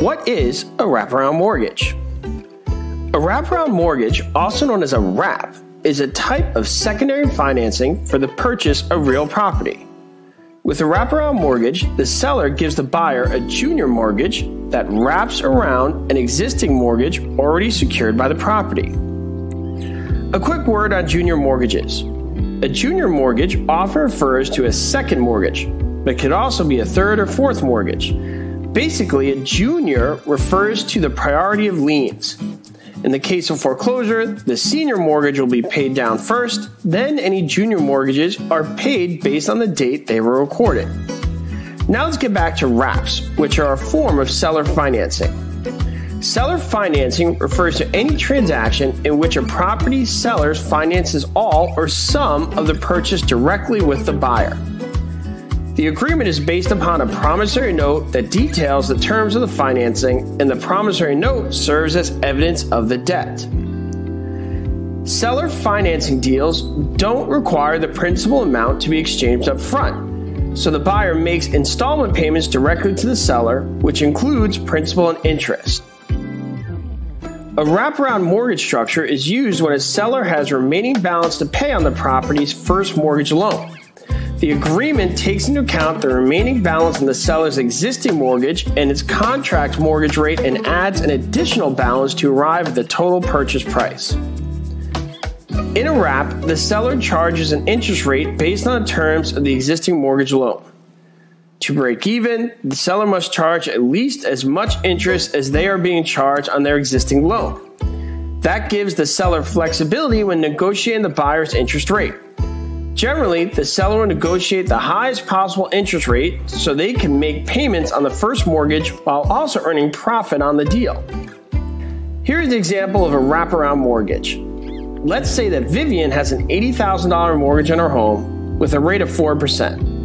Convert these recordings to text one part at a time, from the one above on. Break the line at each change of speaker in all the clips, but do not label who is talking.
What is a wraparound mortgage? A wraparound mortgage, also known as a WRAP, is a type of secondary financing for the purchase of real property. With a wraparound mortgage, the seller gives the buyer a junior mortgage that wraps around an existing mortgage already secured by the property. A quick word on junior mortgages. A junior mortgage often refers to a second mortgage, but could also be a third or fourth mortgage. Basically, a junior refers to the priority of liens. In the case of foreclosure, the senior mortgage will be paid down first, then any junior mortgages are paid based on the date they were recorded. Now let's get back to WRAPs, which are a form of seller financing. Seller financing refers to any transaction in which a property seller finances all or some of the purchase directly with the buyer. The agreement is based upon a promissory note that details the terms of the financing, and the promissory note serves as evidence of the debt. Seller financing deals don't require the principal amount to be exchanged up front, so the buyer makes installment payments directly to the seller, which includes principal and interest. A wraparound mortgage structure is used when a seller has remaining balance to pay on the property's first mortgage loan. The agreement takes into account the remaining balance in the seller's existing mortgage and its contract mortgage rate and adds an additional balance to arrive at the total purchase price. In a WRAP, the seller charges an interest rate based on the terms of the existing mortgage loan. To break even, the seller must charge at least as much interest as they are being charged on their existing loan. That gives the seller flexibility when negotiating the buyer's interest rate. Generally, the seller will negotiate the highest possible interest rate so they can make payments on the first mortgage while also earning profit on the deal. Here's an example of a wraparound mortgage. Let's say that Vivian has an $80,000 mortgage on her home with a rate of 4%.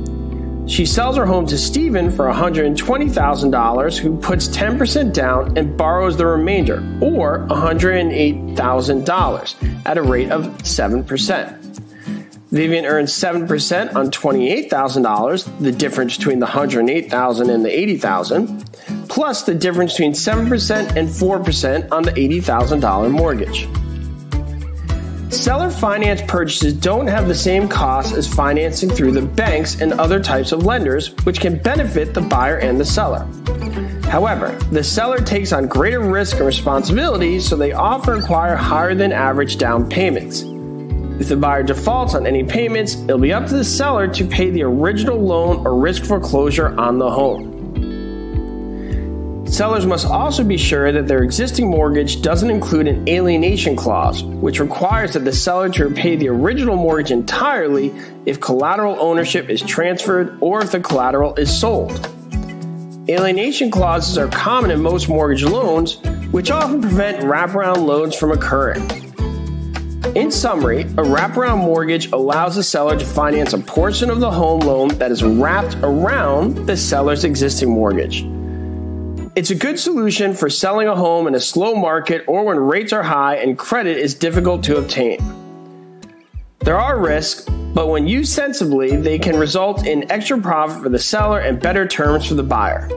She sells her home to Stephen for $120,000, who puts 10% down and borrows the remainder, or $108,000, at a rate of 7%. Vivian earns 7% on $28,000, the difference between the $108,000 and the $80,000, plus the difference between 7% and 4% on the $80,000 mortgage. Seller finance purchases don't have the same costs as financing through the banks and other types of lenders, which can benefit the buyer and the seller. However, the seller takes on greater risk and responsibility, so they often require higher than average down payments. If the buyer defaults on any payments, it'll be up to the seller to pay the original loan or risk foreclosure on the home. Sellers must also be sure that their existing mortgage doesn't include an alienation clause, which requires that the seller to repay the original mortgage entirely if collateral ownership is transferred or if the collateral is sold. Alienation clauses are common in most mortgage loans, which often prevent wraparound loans from occurring. In summary, a wraparound mortgage allows the seller to finance a portion of the home loan that is wrapped around the seller's existing mortgage. It's a good solution for selling a home in a slow market or when rates are high and credit is difficult to obtain. There are risks, but when used sensibly, they can result in extra profit for the seller and better terms for the buyer.